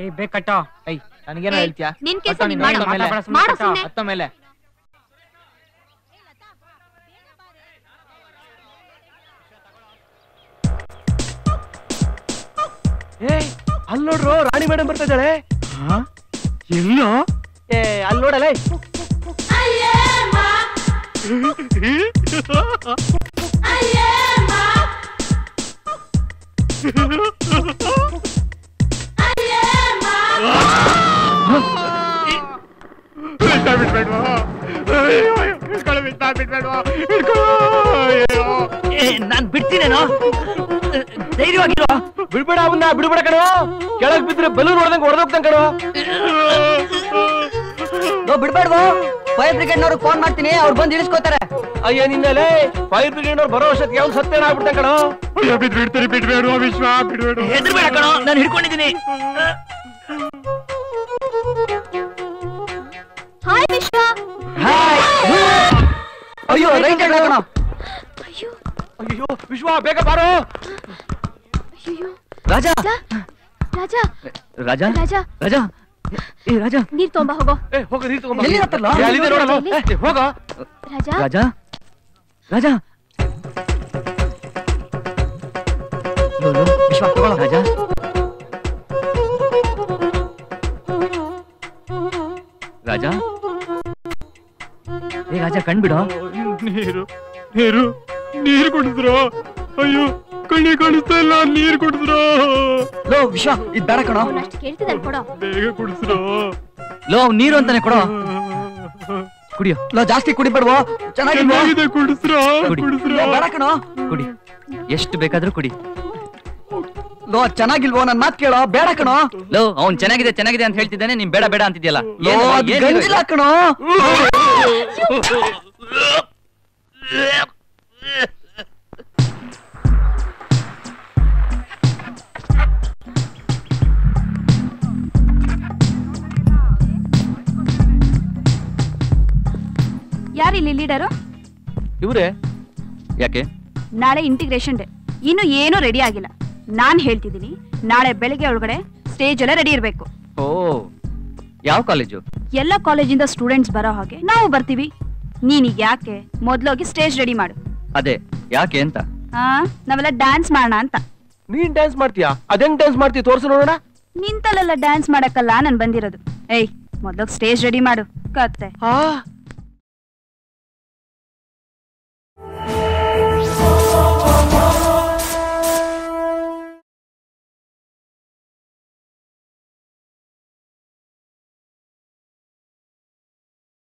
ಏ ಬೇಕ್ ಕಟ್ಟೋ ಐ ನನಗೇನೋ ಏಯ್, ಹೇಳ್ತೀಯಾ ನಿನ್ ಕೆಲ್ಸ ಹತ್ತೋ ನೀನ್ ನೀನು, ಮಾಡು. ಹತ್ತೋ ಮೇಲೆ. ಮಾತಾಡ ಸುಮ್ನೆ ಮಾಡು ಕಟ್ಟೋ. ಸುಮ್ನೆ. ಹತ್ತೋ ಮೇಲೆ ಏ ಅಲ್ಲಿ ನೋಡ್ರು ರಾಣಿ ಮೇಡಮ್ ಬರ್ತಾ ಇದ್ದಾಳೆ ಎಲ್ಲೋ ಏ ಅಲ್ಲಿ ನೋಡಲ್ಲ ನಾನ್ ಬಿಡ್ತೀನೇನೋ? ಧೈರ್ಯವಾಗಿರೋ? ಬಿಡ್ಬೇಡ ಅವನ್ನ ಬಿಡ್ಬೇಡ ಕಣೋ. ಕೆಳಗ್ ಬಿದ್ರೆ ಬಲೂನ್ ಹೊಡೆದಂಗ್ ಹೊಡೆದೋಗ್ತಾನೆ ಕಣೋ. ಬಿಡ್ಬೇಡ್ದು ಫೈರ್ ಬ್ರಿಗೇಡ್ನವ್ರು ಫೋನ್ ಮಾಡ್ತೀನಿ ಅವ್ರು ಬಂದು ಇಳಿಸ್ಕೋತಾರೆ. ಅಯ್ಯ ನಿನ್ನಲೆ ಫೈರ್ ಬ್ರಿಗೇಡ್ ಅವ್ರು ಬರೋ ವರ್ಷಕ್ಕೆ ಯಾವ್ದು ಸತ್ಯನ ಆಗ್ಬಿಡ್ತಾನೆ ಕಣೋ? ಬಿಡ್ತೀರಿ ಬಿಡ್ಬೇಡ ವಿಶ್ವ ಬಿಡ್ಬೇಡ ಹೆದರ್ಬೇಡ ಕಣೋ ನಾನು ಹಿಡ್ಕೊಂಡಿದ್ದೀನಿ. ಅಯ್ಯೋ ಅಯ್ಯೋ ವಿಶ್ವ ಬೇಗ ಬಾರೋ ಅಯ್ಯೋ ರಾಜ ರಾಜ ರಾಜ ರಾಜ ರಾಜ ಏ ರಾಜ ನೀರ್ ತೊಂಬ ಹೋಗೋ ಏ ಹೋಗ ನೀರ್ ತಗೊಂಬ ಎಲ್ಲಿ ಹತ್ತಲ್ಲ? ಏ, ಅಲ್ಲಿದೆ ನೋಡಲ್ಲ ಏ, ಹೋಗ ರಾಜ ರಾಜ ರಾಜ ಲೋ, ಲೋ, ವಿಶ್ವ ತಗೊಳ್ಳೋ ರಾಜ ರಾಜ ಏ ರಾಜ ಕಣ್ಬಿಡೋ ನೀರು ನೀರು ನೀರು ಕುಡಿದ್ರು? ಅಯ್ಯೋ ಕಣ್ಣಿ ಕಾಣಿಸ್ತಾ ಇಲ್ಲ ನೀರು ಕುಡಿದ್ರು? ಲೋ ವಿಷ ಇದ್ ಬೇಡ ಕಣೋ. ಅವನಷ್ಟು ಕೇಳ್ತಿದ್ದಾನೆ ಕೊಡೋ. ಬೇಗ ಕುಡಿಸ್ರು. ಲೋ ಅವ್ನ್ ನೀರು ಅಂತಾನೆ ಕೊಡೋ. ಕುಡಿಯೋ. ಲೋ ಜಾಸ್ತಿ ಕುಡಿಬೇಡ್ವೋ ಚೆನ್ನಾಗಿಲ್ವೋ ಚೆನ್ನಾಗಿದೆ ಕುಡಿಸ್ರು ಕುಡಿ. ಕುಡಿಸ್ರು. ಲೋ, ಬೇಡ ಕಣೋ. ಕುಡಿ. ಎಷ್ಟು ಬೇಕಾದ್ರೂ ಕುಡಿ. ಲೋ ಚೆನ್ನಾಗಿಲ್ವೋ ನನ್ ಮಾತ್ ಕೇಳೋ. ಬೇಡ ಕಣೋ. ಲೋ ಅವ್ನ್ ಚೆನ್ನಾಗಿದೆ ಚೆನ್ನಾಗಿದೆ ಅಂತ ಹೇಳ್ತಿದ್ದಾನೆ ನೀನ್ ಬೇಡ ಬೇಡ ಅಂತಿದ್ಯಲ್ಲ. ಲೋ ಏನು? ಅದ್ ಏನ್ ಗಂಜಿಲ ಕಣೋ. ಯಾರು ಇಲ್ಲಿ ಲೀಡರು ಇವ್ರೆ. ಯಾಕೆ? ನಾಳೆ ಇಂಟಿಗ್ರೇಷನ್ ಡೇ ಇನ್ನು ಏನೂ ರೆಡಿ ಆಗಿಲ್ಲ. ನಾನ್ ಹೇಳ್ತಿದ್ದೀನಿ ನಾಳೆ ಬೆಳಿಗ್ಗೆ ಒಳಗಡೆ ಸ್ಟೇಜ್ ಎಲ್ಲ ರೆಡಿ ಇರಬೇಕು. ಓ ಯಾವ ಕಾಲೇಜು ಎಲ್ಲ ಕಾಲೇಜಿಂದ ಸ್ಟೂಡೆಂಟ್ಸ್ ಬರೋ ಹಾಗೆ ನಾವು ಬರ್ತೀವಿ. ನೀನೀಗ ಯಾಕೆ ಮೊದ್ಲೋಗಿ ಸ್ಟೇಜ್ ರೆಡಿ ಮಾಡು. ಅದೇ ಯಾಕೆ ಅಂತ? ಆ ನಾವೆಲ್ಲ ಡ್ಯಾನ್ಸ್ ಮಾಡೋಣ ಅಂತ. ನೀನ್ ಡ್ಯಾನ್ಸ್ ಮಾಡ್ತೀಯಾ? ಅದೇನ್ ಡ್ಯಾನ್ಸ್ ಮಾಡ್ತೀಯ? ತೋರ್ಸು ನೋಡೋಣ. ನಿಂತಲ್ಲೆಲ್ಲ ಡ್ಯಾನ್ಸ್ ಮಾಡಕ್ಕಲ್ಲ ನಾನು ಬಂದಿರೋದು. ಏಯ್ ಮೊದ್ಲೋಗಿ ಸ್ಟೇಜ್ ರೆಡಿ ಮಾಡು. ಕತ್ತೆ. ಆ